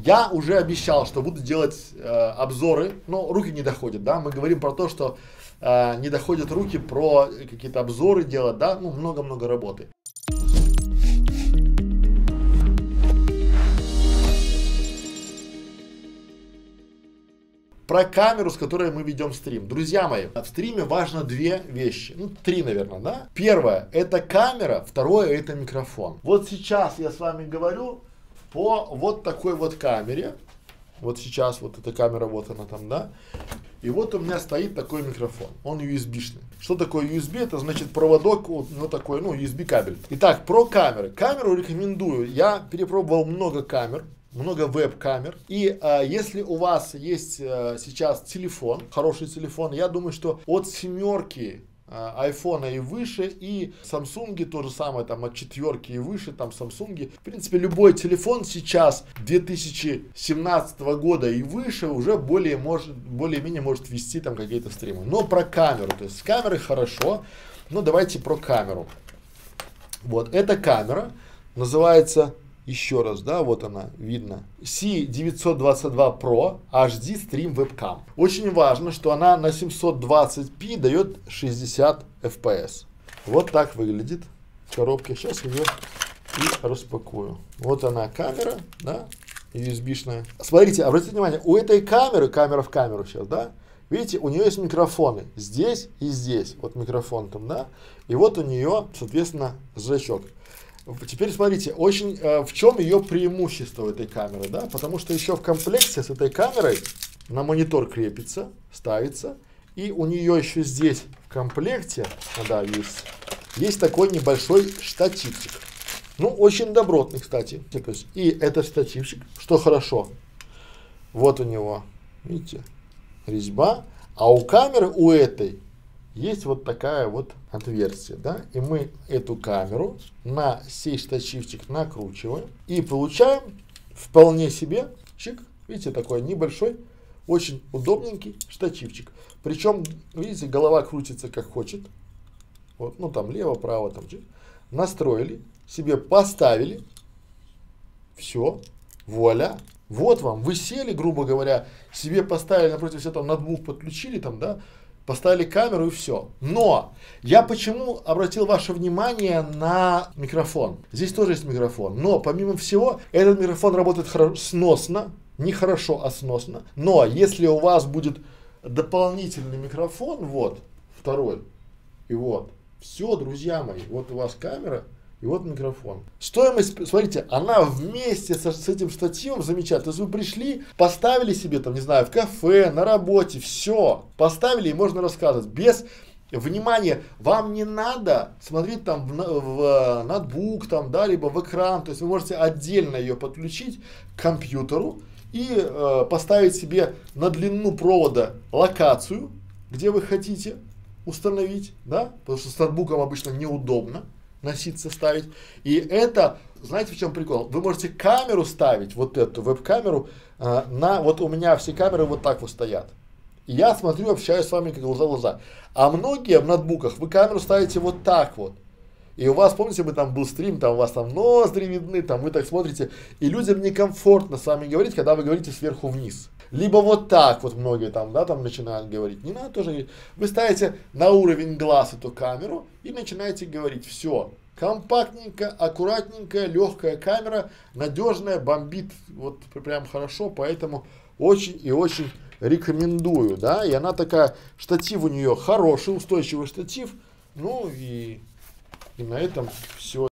Я уже обещал, что буду делать э, обзоры, но руки не доходят, да, мы говорим про то, что э, не доходят руки про какие-то обзоры делать, да, ну, много-много работы. про камеру, с которой мы ведем стрим. Друзья мои, в стриме важно две вещи, ну три, наверное, да. Первое это камера, второе это микрофон. Вот сейчас я с вами говорю по вот такой вот камере. Вот сейчас вот эта камера, вот она там, да. И вот у меня стоит такой микрофон, он USB-шный. Что такое USB? Это значит проводок, вот, ну такой, ну USB кабель. Итак, про камеры. Камеру рекомендую. Я перепробовал много камер, много веб-камер. И а, если у вас есть а, сейчас телефон, хороший телефон, я думаю, что от семерки айфона и выше, и Samsung то же самое, там от четверки и выше, там Samsung. В принципе, любой телефон сейчас 2017 года и выше уже более может, более-менее может вести там какие-то стримы. Но про камеру, то есть с камерой хорошо, но давайте про камеру. Вот, эта камера называется еще раз, да, вот она, видно. C922 Pro HD Stream Webcam. Очень важно, что она на 720p дает 60 FPS. Вот так выглядит коробка. Сейчас ее и распакую. Вот она камера, да, USB-шная. Смотрите, обратите внимание, у этой камеры, камера в камеру сейчас, да, видите, у нее есть микрофоны здесь и здесь. Вот микрофон там, да, и вот у нее, соответственно, зрачок. Теперь смотрите, очень, э, в чем ее преимущество этой камеры, да, потому что еще в комплекте с этой камерой на монитор крепится, ставится, и у нее еще здесь в комплекте, да, есть, есть такой небольшой штативчик. Ну, очень добротный, кстати. То есть, и этот штативчик, что хорошо, вот у него, видите, резьба, а у камеры, у этой, есть вот такая вот отверстие, да, и мы эту камеру на сей штативчик накручиваем и получаем вполне себе, чик, видите, такой небольшой, очень удобненький штативчик. Причем, видите, голова крутится как хочет, вот, ну там лево, право, там чик, настроили, себе поставили, все, вуаля, вот вам, вы сели, грубо говоря, себе поставили напротив себя там ноутбук подключили там, да, поставили камеру и все. Но я почему обратил ваше внимание на микрофон? Здесь тоже есть микрофон. Но помимо всего, этот микрофон работает сносно, не хорошо, а сносно. Но если у вас будет дополнительный микрофон, вот, второй, и вот, все, друзья мои, вот у вас камера, и вот микрофон. Стоимость, смотрите, она вместе со, с этим штативом замечательно. То есть вы пришли, поставили себе там, не знаю, в кафе, на работе, все, поставили и можно рассказывать. Без внимания, вам не надо смотреть там в, в э, ноутбук, там, да, либо в экран. То есть вы можете отдельно ее подключить к компьютеру и э, поставить себе на длину провода локацию, где вы хотите установить, да, потому что с ноутбуком обычно неудобно носиться, ставить. И это, знаете, в чем прикол? Вы можете камеру ставить, вот эту веб-камеру, э, на, вот у меня все камеры вот так вот стоят. И я смотрю, общаюсь с вами как глаза в глаза. А многие в ноутбуках, вы камеру ставите вот так вот. И у вас, помните, мы там был стрим, там у вас там ноздри видны, там вы так смотрите, и людям некомфортно с вами говорить, когда вы говорите сверху вниз. Либо вот так вот многие там, да, там начинают говорить. Не надо тоже говорить. Вы ставите на уровень глаз эту камеру и начинаете говорить. Все. Компактненькая, аккуратненькая, легкая камера, надежная, бомбит вот прям хорошо, поэтому очень и очень рекомендую, да, и она такая, штатив у нее хороший, устойчивый штатив, ну и, и на этом все.